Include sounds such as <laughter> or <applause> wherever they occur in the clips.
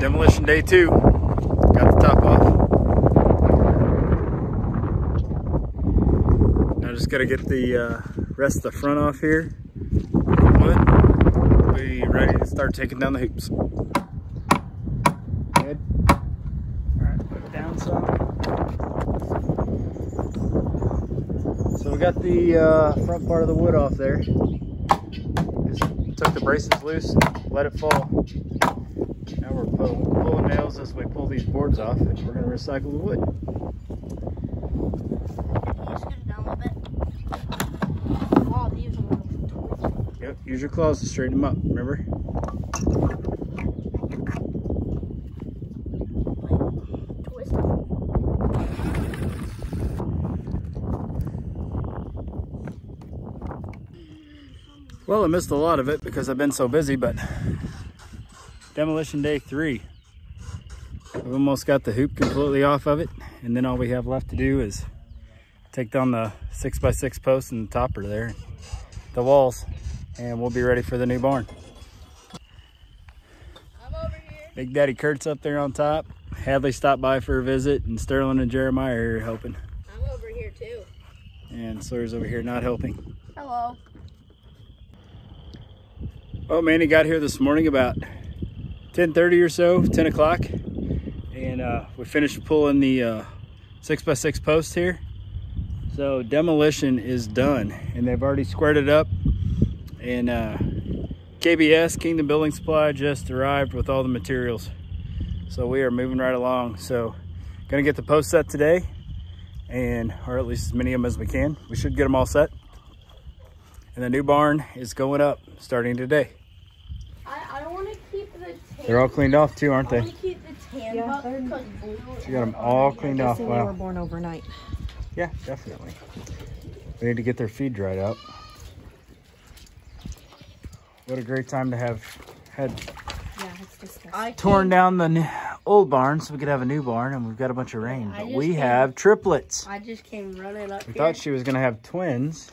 Demolition day two. Got the top off. Now just gotta get the uh, rest of the front off here. Wood. Be ready to start taking down the hoops. Good. Alright, put it down some. So we got the uh, front part of the wood off there. Just took the braces loose, let it fall. Now we're pull, pulling nails as we pull these boards off and we're gonna recycle the wood. Yep, use your claws to straighten them up, remember? Well, I missed a lot of it because I've been so busy, but demolition day three. We've almost got the hoop completely off of it. And then all we have left to do is take down the six by six posts and the topper there, the walls, and we'll be ready for the new barn. Big Daddy Kurt's up there on top. Hadley stopped by for a visit and Sterling and Jeremiah are here helping. I'm over here too. And Sawyer's over here not helping. Hello. Well, Manny got here this morning about 10.30 or so, 10 o'clock. And uh, we finished pulling the uh, six by six post here. So demolition is done and they've already squared it up. And uh, KBS, Kingdom Building Supply, just arrived with all the materials. So we are moving right along. So gonna get the post set today and, or at least as many of them as we can. We should get them all set. And the new barn is going up starting today. I, I want to keep the tan. They're all cleaned off too, aren't they? want to keep the tan Yeah, buck they're- because blue. You got them all cleaned off. Guessing they were born overnight. Yeah, definitely. We need to get their feed dried up. What a great time to have had Yeah, it's disgusting. I torn down the old barn so we could have a new barn and we've got a bunch of rain. But we came- have triplets. I just came running up We here. thought she was gonna have twins,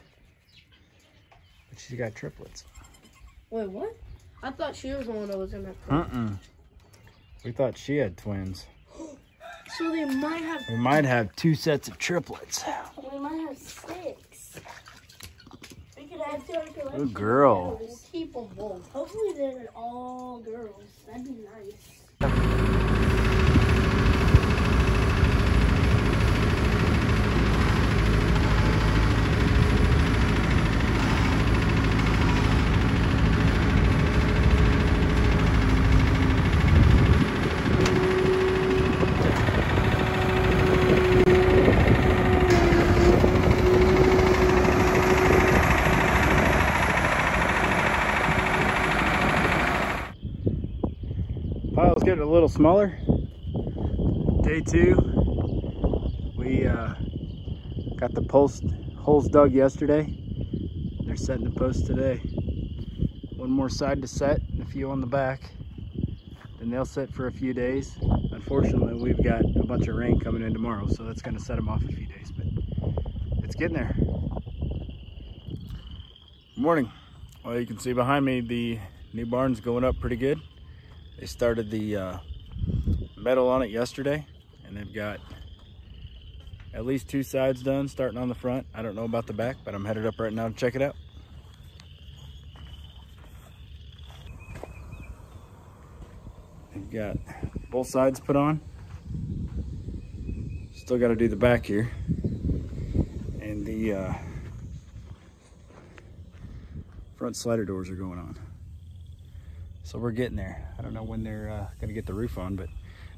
but she's got triplets. Wait, what? I thought she was the one that was in that. car. Mm-mm. We thought she had twins. <gasps> So they might have. We might have two sets of triplets. We might have six. We could have two. Good girl. We'll keep them both. Hopefully they're all girls. That'd be nice. Pile's getting a little smaller. Day two, we uh, got the post holes dug yesterday. They're setting the post today. One more side to set and a few on the back. Then they'll sit for a few days. Unfortunately, we've got a bunch of rain coming in tomorrow, so that's gonna set them off a few days, but it's getting there. Morning. Well, you can see behind me, the new barn's going up pretty good. They started the uh, metal on it yesterday and they've got at least two sides done starting on the front. I don't know about the back, but I'm headed up right now to check it out. They've got both sides put on. Still got to do the back here. And the uh, front slider doors are going on. So we're getting there. I don't know when they're uh, going to get the roof on, but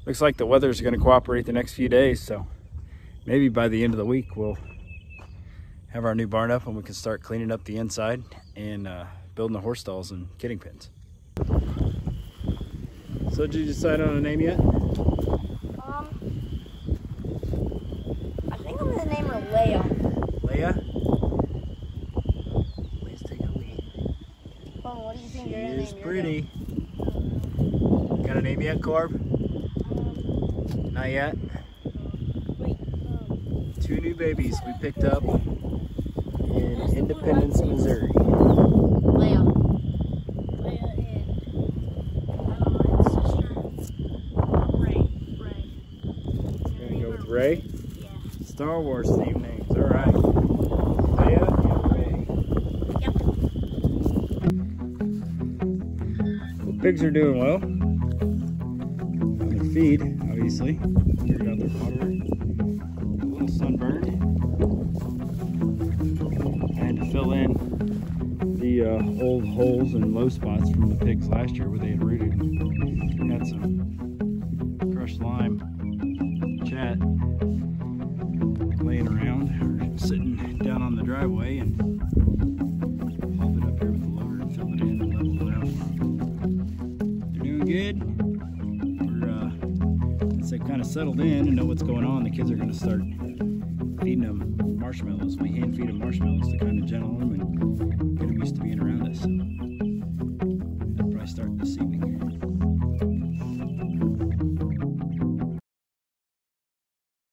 looks like the weather's going to cooperate the next few days. So maybe by the end of the week, we'll have our new barn up and we can start cleaning up the inside and uh, building the horse stalls and kidding pens. So did you decide on a name yet? Um, I think I'm gonna name her Leia. Leia? Please take a lead. What do you think you're gonna is name pretty a name yet, Corb? Um, Not yet? Wait, um, Two new babies we picked up in Independence, Missouri. Leia. Leia and uh, Ray. Ray. Gonna go with Ray? Yeah. Star Wars theme names, alright. And Ray. Yep. Pigs are doing well. Feed, obviously. Figured out their water. A little sunburned. Had to fill in the uh, old holes and low spots from the pigs last year where they had rooted. Had some crushed lime chat laying around or sitting down on the driveway and hauled it up here with the loader and filled it in and leveled it out. They're doing good. Kind of settled in and know what's going on, the kids are going to start feeding them marshmallows. We hand feed them marshmallows to kind of